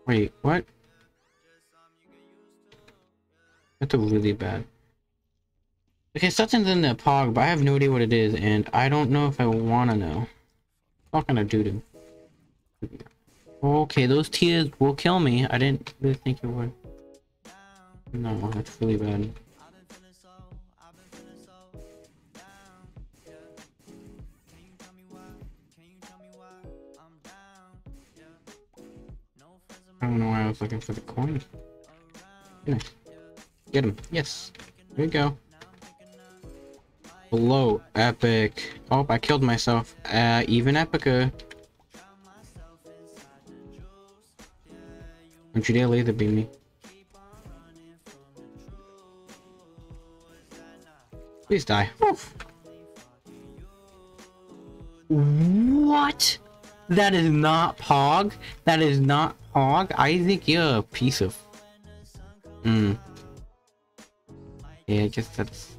Wait, what? That's a really bad. Okay, something's in the pog, but I have no idea what it is, and I don't know if I want to know. What can I do? Okay, those tears will kill me. I didn't really think it would. No, that's really bad. I don't know why I was looking for the coin. Nice. Get him. Yes. There you go. Below. Epic. Oh, I killed myself. Uh, even epica. Don't you dare laser beam me. Please die. Oof. What? That is not Pog. That is not Pog. I think you're a piece of... Hmm. Yeah, I guess that's...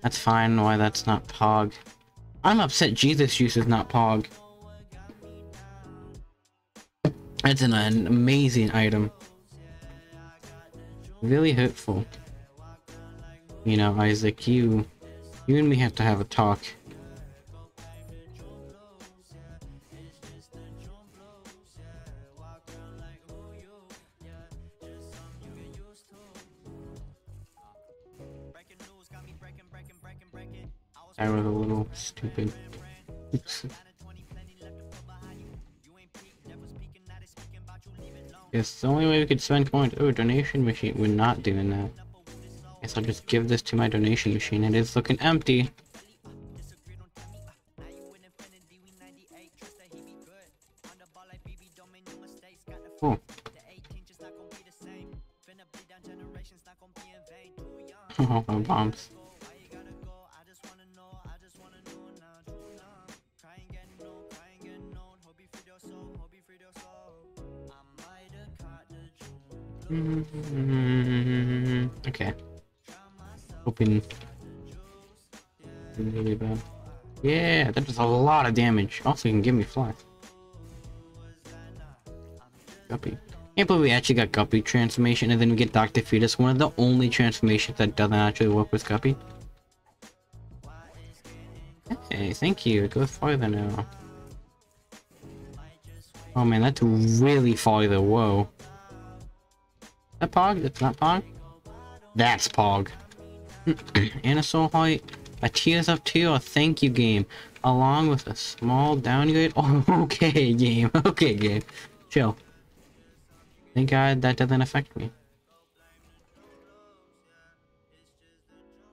That's fine why that's not Pog. I'm upset Jesus Juice is not Pog. That's an, amazing item. Really hurtful. You know, Isaac, you... You and me have to have a talk. I was a little stupid. Oops. Yes, the only way we could spend coins. Oh, donation machine. We're not doing that. Guess I'll just give this to my donation machine. It is looking empty. Really bad. Yeah, that does a lot of damage. Also, you can give me fly. Guppy. Can't believe we actually got Guppy transformation and then we get Dr. Fetus, one of the only transformations that doesn't actually work with Guppy. Hey, thank you. Goes farther now. Oh man, that's really farther. Whoa that Pog? That's not Pog? That's Pog. and a soul heart, a tears of two, a thank you game, along with a small downgrade. Oh, okay, game. Okay, game. Chill. Thank God that doesn't affect me.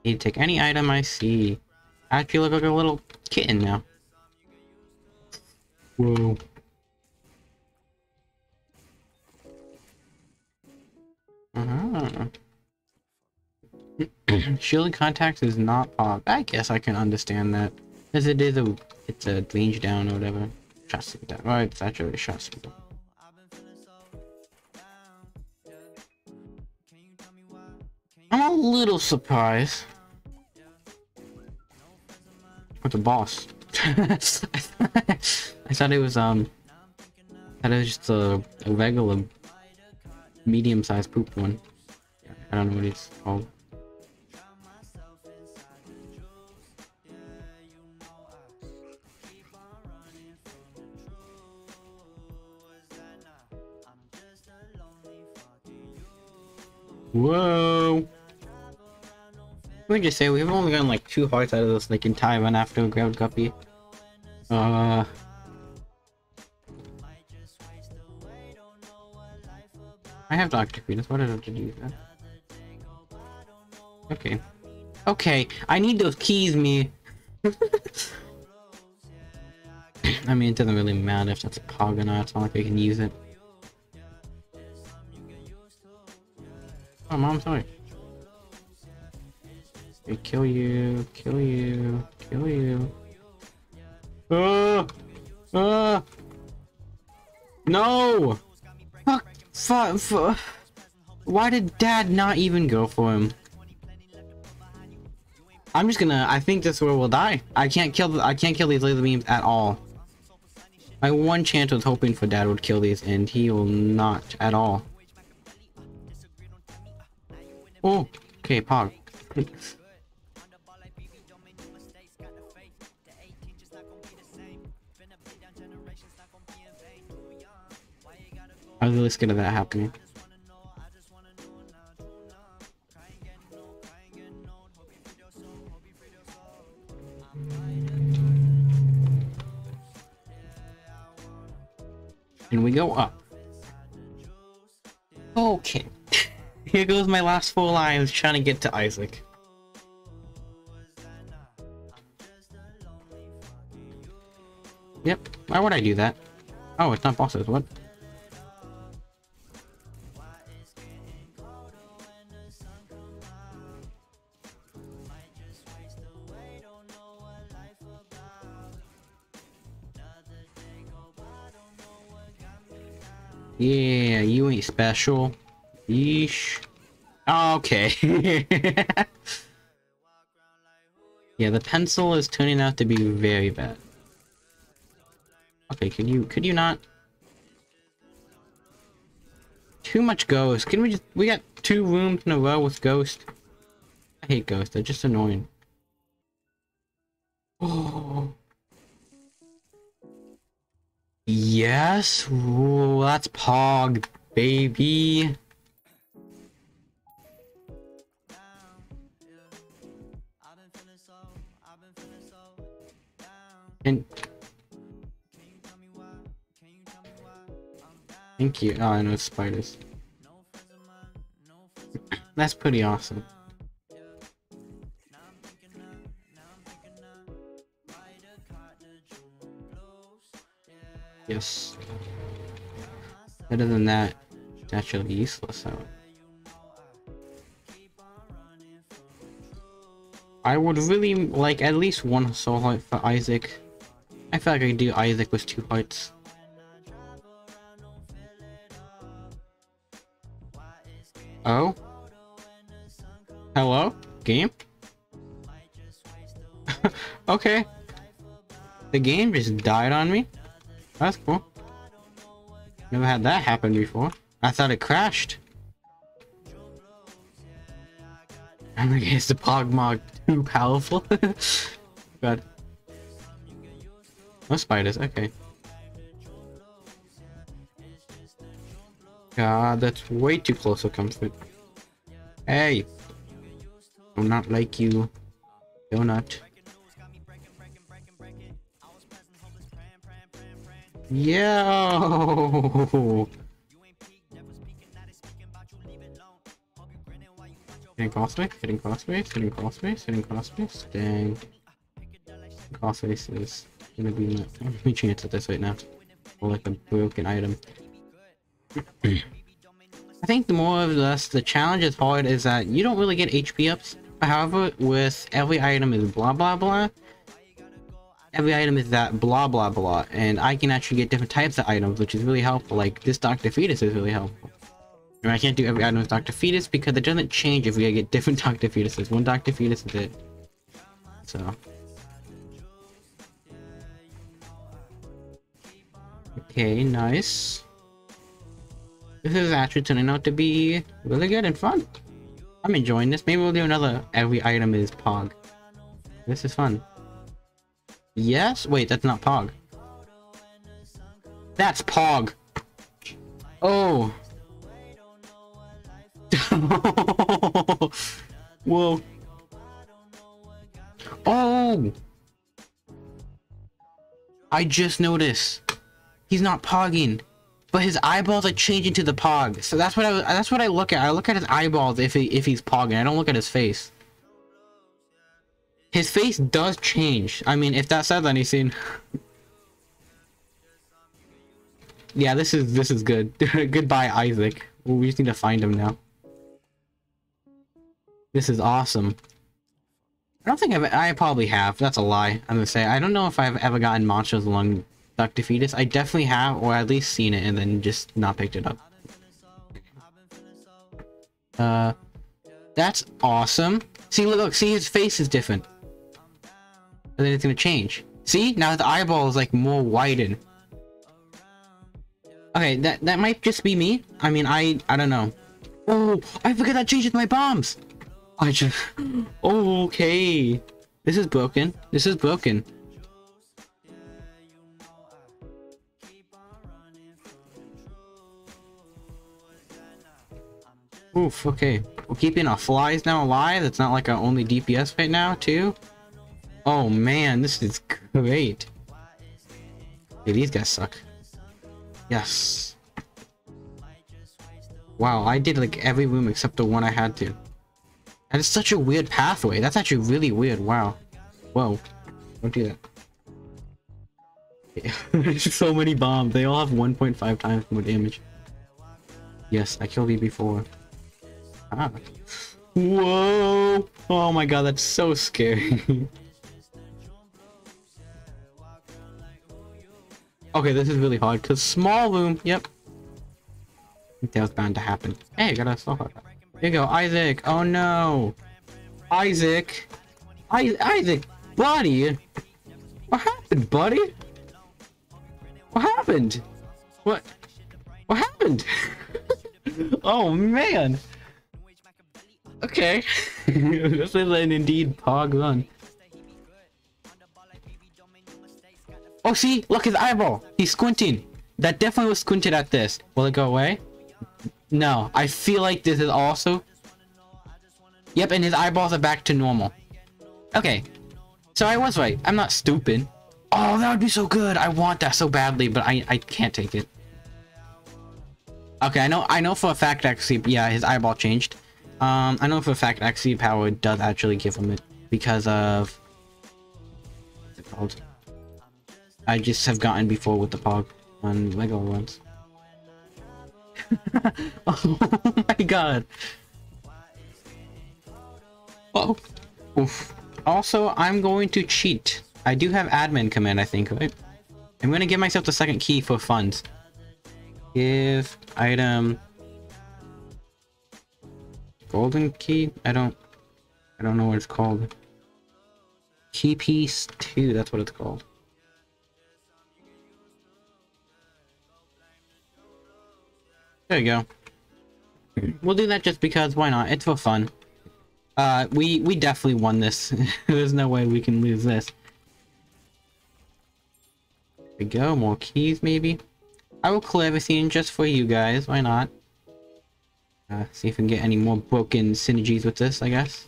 Need to take any item I see. I actually look like a little kitten now. Whoa. Uh -huh. Shielding contacts is not pop. I guess I can understand that. Because it is a it's a range down or whatever. Trust that. Right, it's actually shot people. I'm a little surprised. With the boss. I thought it was um I thought it was just a, a regular medium-sized poop one. I don't know what it's called. Whoa! Let me just say, we've only gotten like two hearts out of this like entire run after we grabbed Guppy. Uh... I have Dr. Fetus, what did I have to do that? Okay. Okay, I need those keys, me. I mean, it doesn't really matter if that's a pog or not, it's not like I can use it. Oh, mom, sorry. They kill you, kill you, kill you. Uh, uh, no! Fuck, fuck, fuck. Why did dad not even go for him? I'm just gonna, I think this is where we'll die. I can't kill, the, I can't kill these laser beams at all. My one chance was hoping for dad would kill these and he will not at all. Okay, Pog. I was really scared of that happening. And we go up. Okay. Here goes my last four lives trying to get to Isaac. Yep. Why would I do that? Oh, it's not bosses. What? Yeah, you ain't special. Yeesh. Okay. yeah, the pencil is turning out to be very bad. Okay, could you could you not? Too much ghost. Can we just we got two rooms in a row with ghost? I hate ghosts, they're just annoying. Oh Yes, Ooh, that's Pog, baby. And thank you. Oh, I know spiders. That's pretty awesome. Yes. Other than that, it's actually useless. So. I would really like at least one soul for Isaac. I feel like I could do Isaac with two hearts. Oh? Hello? Game? okay. The game just died on me? That's cool. Never had that happen before. I thought it crashed. I'm against the Pogmog too powerful. God. No spiders, okay. God, that's way too close for comfort. Hey! I'm not like you. Donut. Yo! Hitting crossface, hitting crossface, hitting crossface, hitting crossface. Dang. Crossface is gonna be my only chance at this right now. Or like a broken item. I think the more or less the challenge is hard is that you don't really get HP ups. However, with every item is blah blah blah. Every item is that blah blah blah, and I can actually get different types of items, which is really helpful. Like this Dr. Fetus is really helpful. And I can't do every item with Dr. Fetus because it doesn't change if we get different Dr. Fetuses. One Dr. Fetus is it. So. Okay, nice. This is actually turning out to be really good and fun. I'm enjoying this. Maybe we'll do another every item is Pog. This is fun. Yes? Wait, that's not Pog. That's Pog. Oh. Whoa. Oh! I just noticed. He's not pogging. But his eyeballs are changing to the pog. So that's what I that's what I look at. I look at his eyeballs if he if he's pogging. I don't look at his face. His face does change. I mean, if that says anything. yeah, this is this is good. Goodbye, Isaac. we just need to find him now. This is awesome. I don't think I've, I probably have. That's a lie. I'm gonna say I don't know if I've ever gotten monsters along Dr. Fetus. I definitely have, or at least seen it and then just not picked it up. Uh, that's awesome. See, look, look, see, his face is different. And then it's gonna change. See, now the eyeball is like more widened. Okay, that that might just be me. I mean, I I don't know. Oh, I forgot that changes my bombs. I just. Okay. This is broken. This is broken. Oof, okay. We're keeping our flies now alive. It's not like our only DPS right now, too. Oh man, this is great. Hey, these guys suck. Yes. Wow, I did like every room except the one I had to. And it's such a weird pathway. That's actually really weird. Wow. Whoa. Don't do that. So many bombs. They all have 1.5 times more damage. Yes, I killed you before. Whoa! Oh my god, that's so scary. okay, this is really hard, because small room, yep. That was bound to happen. Hey, got a soul heart. Here you go, Isaac. Oh no. Isaac. I Isaac, buddy. What happened, buddy? What happened? What? What happened? oh man. Okay. this is an indeed pog run. Oh, see? Look, his eyeball. He's squinting. That definitely was squinted at this. Will it go away? No. I feel like this is also... Yep, and his eyeballs are back to normal. Okay. So I was right. I'm not stupid. Oh, that would be so good. I want that so badly, but I, I can't take it. Okay, I know I know for a fact actually, yeah, his eyeball changed. Um, I know for a fact XC power does actually give him it because of what's it called? I just have gotten before with the Pog on Lego ones. oh my god. Oh. Oof. Also, I'm going to cheat. I do have admin command, I think, right? I'm gonna give myself the second key for funds. Give item golden key? I don't I don't know what it's called. Key piece 2, that's what it's called. There you go. We'll do that just because why not? It's for fun. Uh we we definitely won this. There's no way we can lose this. There we go, more keys maybe. I will clear everything just for you guys, why not? Uh, see if we can get any more broken synergies with this, I guess.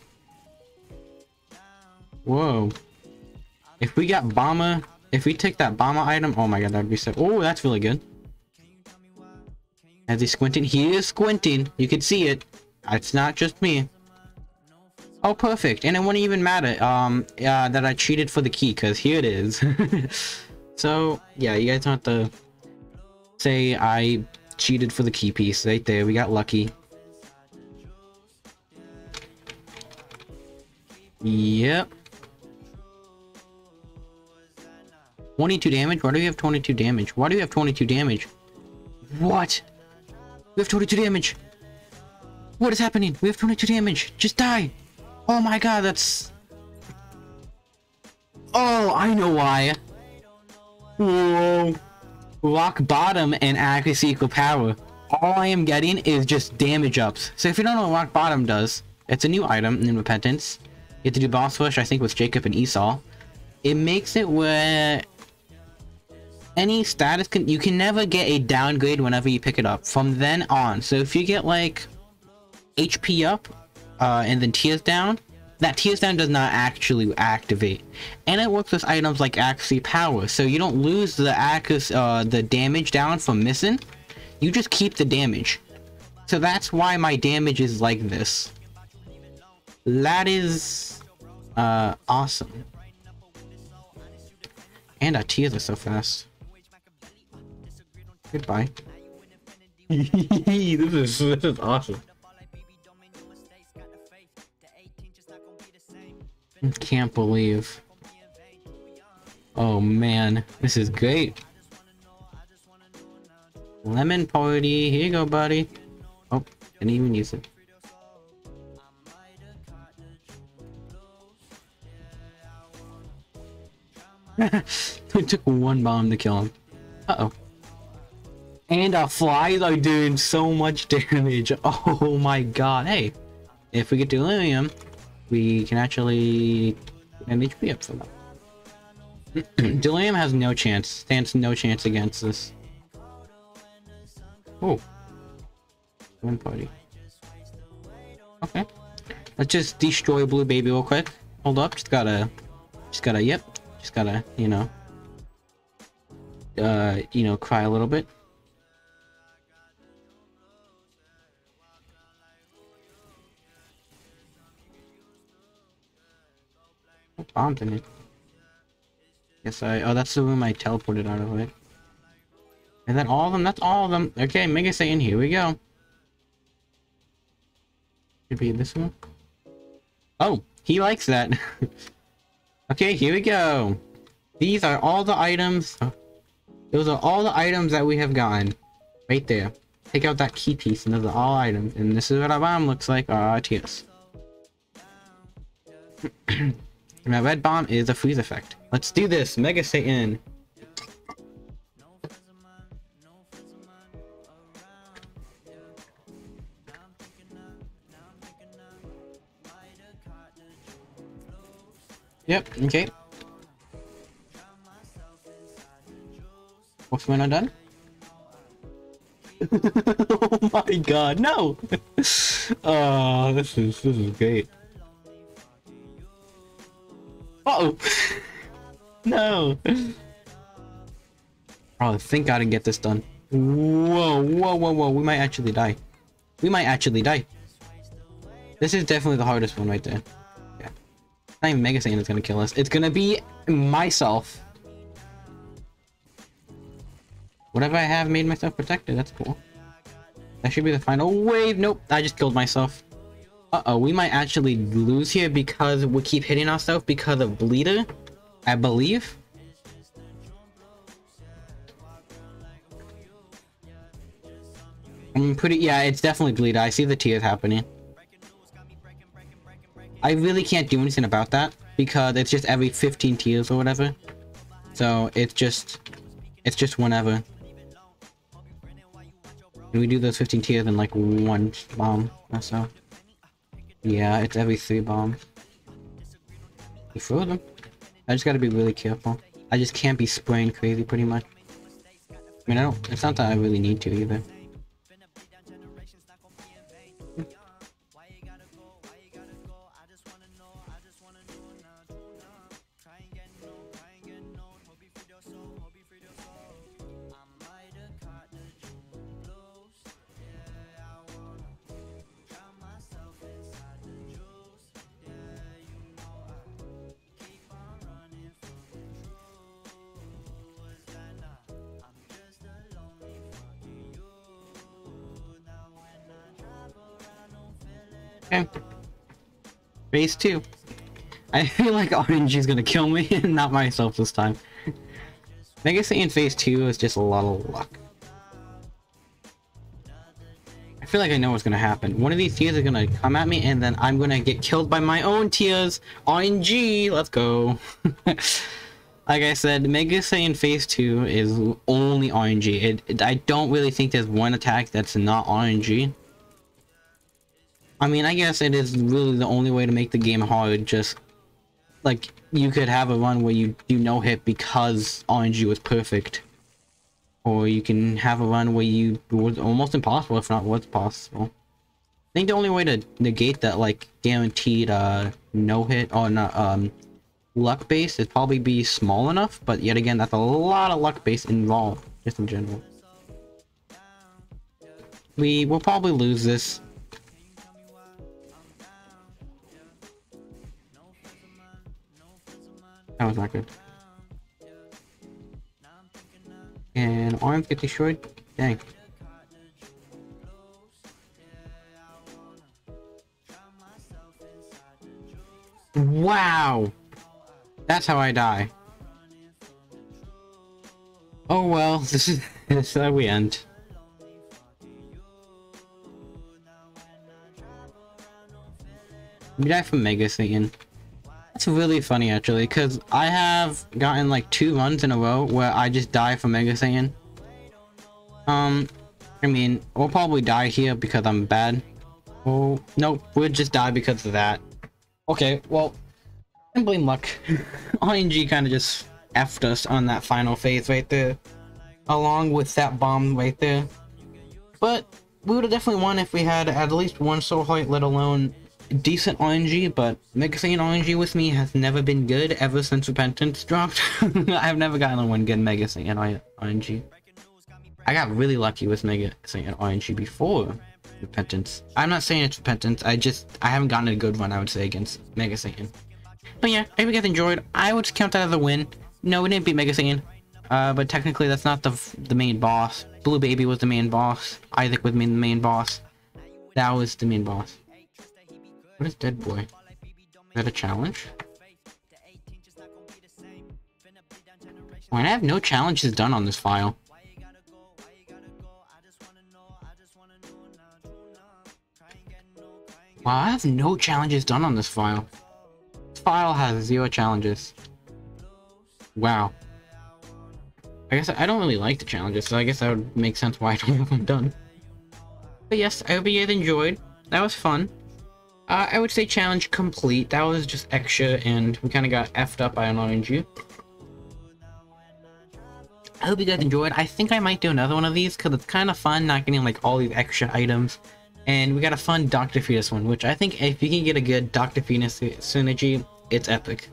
Whoa. If we got Bomber, if we take that Bomber item, oh my god, that'd be so... Oh, that's really good. As he's squinting, he is squinting. You can see it. It's not just me. Oh, perfect. And it wouldn't even matter um, uh, that I cheated for the key, because here it is. so, yeah, you guys don't have to say I cheated for the key piece right there. We got lucky. Yep. 22 damage? Why do we have 22 damage? Why do we have 22 damage? What? We have 22 damage! What is happening? We have 22 damage! Just die! Oh my god, that's... Oh, I know why! Whoa! Rock bottom and accuracy equal power. All I am getting is just damage ups. So if you don't know what rock bottom does, it's a new item in Repentance. Have to do boss rush, I think, with Jacob and Esau. It makes it where any status can you can never get a downgrade whenever you pick it up from then on. So if you get like HP up uh, and then tears down, that tears down does not actually activate. And it works with items like accuracy power. So you don't lose the accuracy, uh, the damage down from missing. You just keep the damage. So that's why my damage is like this. That is uh, awesome. And our tears are so fast. Goodbye. this is this is awesome. Can't believe. Oh man, this is great. Lemon party, here you go, buddy. Oh, didn't even use it. it took one bomb to kill him. Uh-oh. And our flies are doing so much damage. Oh my god. Hey, if we get delirium, we can actually get HP up for them. delirium has no chance. Stands no chance against this. Oh. One party. Okay. Let's just destroy Blue Baby real quick. Hold up. Just gotta... Just gotta... Yep. Just gotta, you know... Uh, you know, cry a little bit. bombs in it. Yes, I. Oh, that's the room I teleported out of it. And then all of them? That's all of them. Okay, Mega Satan, here we go. Should be this one. Oh, he likes that. okay, here we go. These are all the items. Those are all the items that we have gotten. Right there. Take out that key piece and those are all items. And this is what our bomb looks like. Uh, tears. Now, red bomb is a freeze effect. Let's do this. Mega Satan. Yep, okay. What's when I'm done? oh my god, no! oh, this is this is great. Uh oh No! Oh, thank god I can get this done. Whoa, whoa, whoa, whoa, we might actually die. We might actually die. This is definitely the hardest one right there. Not even Mega Satan is gonna kill us. It's gonna be myself. Whatever I have made myself protected, that's cool. That should be the final wave. Nope, I just killed myself. Uh-oh, we might actually lose here because we keep hitting ourselves because of Bleeder, I believe. I'm pretty, yeah, it's definitely Bleeder. I see the tears happening. I really can't do anything about that because it's just every 15 tears or whatever. So it's just, it's just whenever. And we do those 15 tears in like one bomb or so. Yeah, it's every three bombs. You throw them. I just gotta be really careful. I just can't be spraying crazy pretty much. I mean, I don't, it's not that I really need to either. Phase 2. I feel like RNG is gonna kill me and not myself this time. Mega Satan Phase 2 is just a lot of luck. I feel like I know what's gonna happen. One of these tears are gonna come at me and then I'm gonna get killed by my own tears. RNG! Let's go. like I said, Mega Satan Phase 2 is only RNG. It, it, I don't really think there's one attack that's not RNG. I mean, I guess it is really the only way to make the game hard, just like you could have a run where you do no hit because RNG was perfect. Or you can have a run where you was almost impossible if not was possible. I think the only way to negate that like guaranteed uh no hit or not um luck base is probably be small enough, but yet again that's a lot of luck base involved, just in general. We will probably lose this That was not good. And arms get destroyed? Dang. Wow! That's how I die. Oh well, this is, this is how we end. We die from Mega Satan. It's really funny actually, because I have gotten like two runs in a row where I just die from Mega Satan. Um, I mean, we'll probably die here because I'm bad. Oh, nope, we'll just die because of that. Okay, well, I blame luck. RNG kind of just effed us on that final phase right there. Along with that bomb right there. But we would have definitely won if we had at least one soul heart, let alone decent RNG, but Satan RNG with me has never been good ever since Repentance dropped. I've never gotten one good Mega Satan RNG. I got really lucky with Mega Satan RNG before Repentance. I'm not saying it's Repentance, I just, I haven't gotten a good one, I would say, against Mega Satan. But yeah, I hope you guys enjoyed. I would count that as a win. No, we didn't beat Mega Satan. Uh, but technically that's not the the main boss. Blue Baby was the main boss. Isaac was the main boss. That was the main boss. What is Dead Boy? Is that a challenge? Why I have no challenges done on this file. Wow, I have no challenges done on this file. This file has zero challenges. Wow. I guess I don't really like the challenges, so I guess that would make sense why I don't have them done. But yes, I hope you guys enjoyed. That was fun. Uh, I would say challenge complete. That was just extra, and we kind of got effed up by an RNG. I hope you guys enjoyed. I think I might do another one of these, because it's kind of fun not getting like all these extra items. And we got a fun Dr. Fetus one, which I think if you can get a good Dr. Fetus synergy, it's epic.